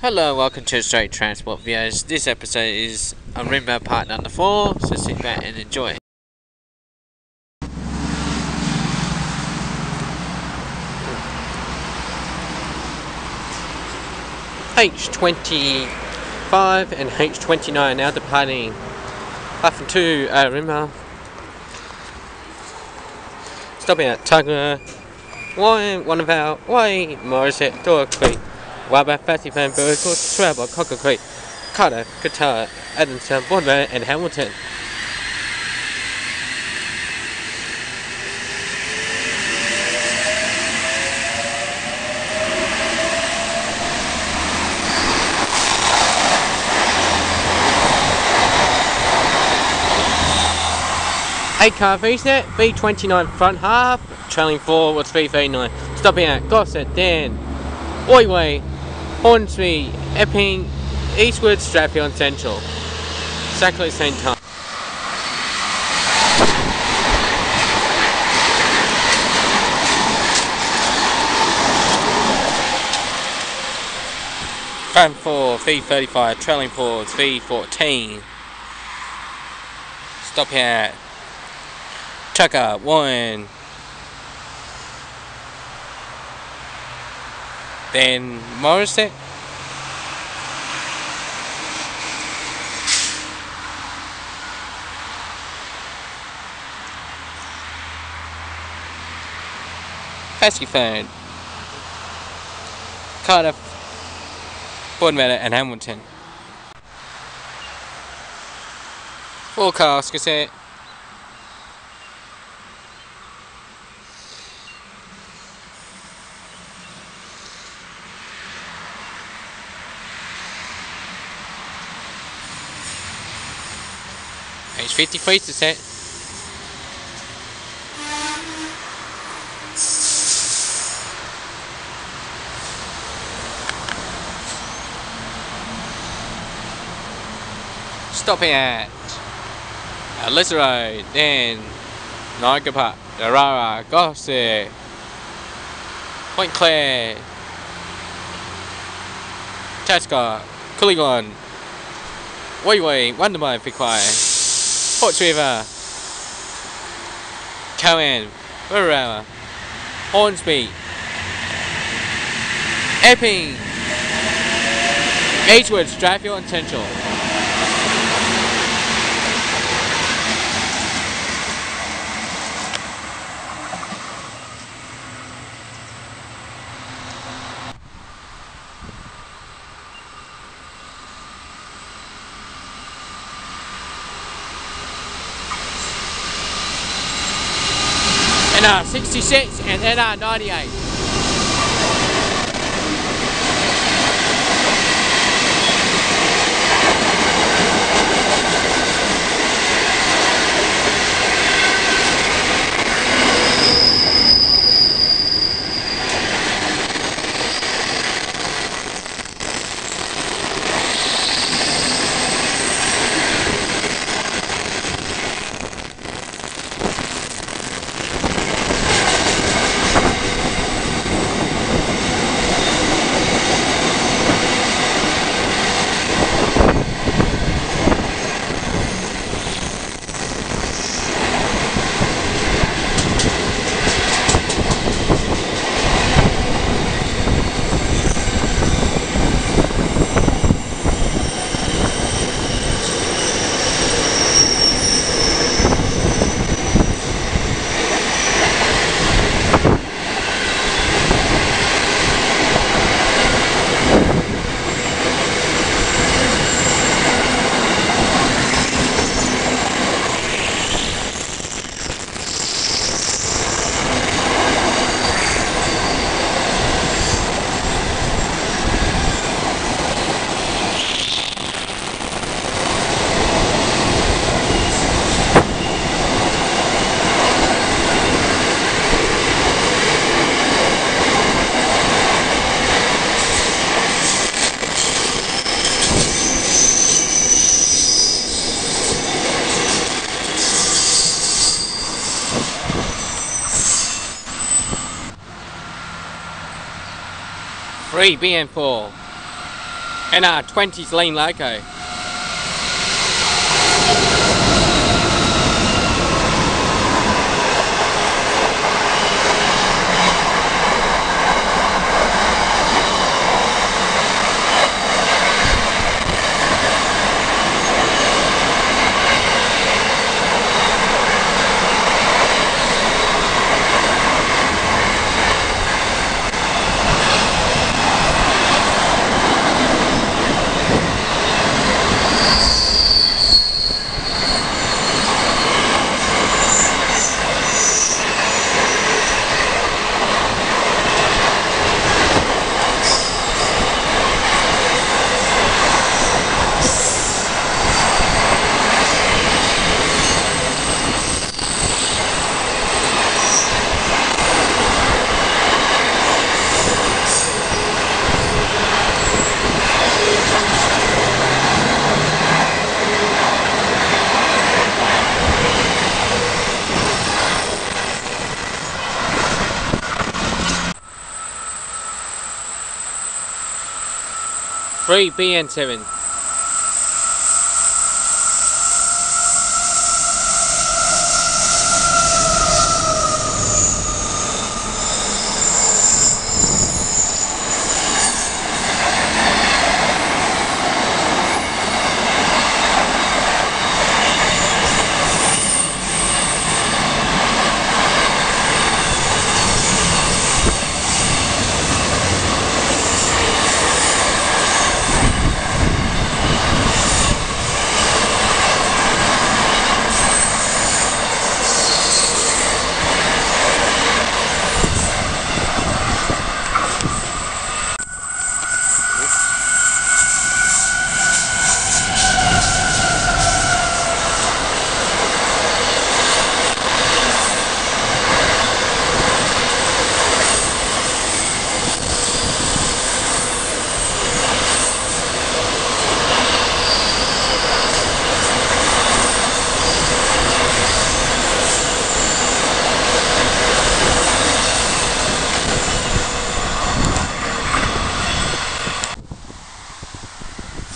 Hello, welcome to Straight Transport Videos. This episode is on Ourimbah Part number 4, so sit back and enjoy. H25 and H29 now departing Platform 2 uh, Rimmer. Stopping at Tuggerah. One, one of our way, Morisset, Dora Creek. Awaba, Fatty Fan, Burkle, Travel, Cockle Creek, Carter, Kotara, Adamstown, Broadmeadow, and Hamilton. Eight car VSET, V29 front half, trailing four was V39. Stopping at Gosford, Dan, Oiway, Hornsby, Epping, Eastwood, Strathfield Central. Exactly the same time. Front 4, V35, trailing forwards, V14. Stop here. Tuggerah, 1. Then Morisset. Pesky phone. Cardiff, Broadmeadow and Hamilton. Forecast cassette. Page 53 to set. Stopping at Lisarow, then Niagara Park, Narara, Gosford, Point Clare, Tascott, Koolewong, Woy Woy, Wondabyne, Fiquire. Hot River, Cowan, Berowra, Hornsby, Epping, Edgewood, drive and potential. NR66 and NR98. Three B and four in our 20s lane like I. Three BN7.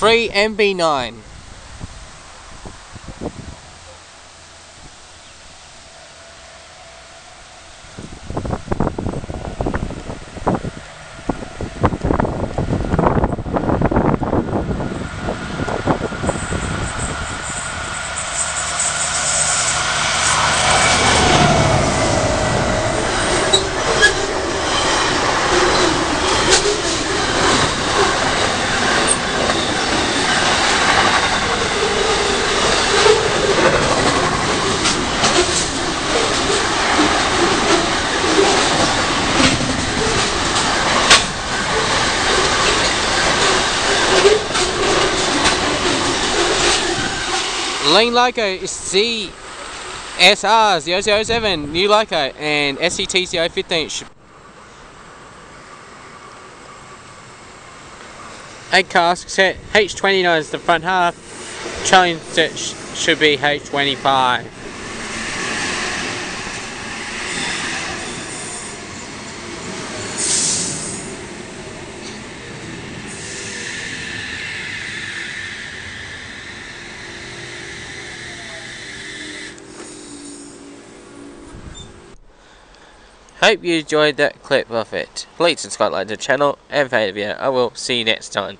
Three MB9. Lean Loco is CSR007, new Loco, and SCTC015. Eight cask set, H29 is the front half, chain set should be H25. Hope you enjoyed that clip of it. Please subscribe like the channel and favorite video. I will see you next time.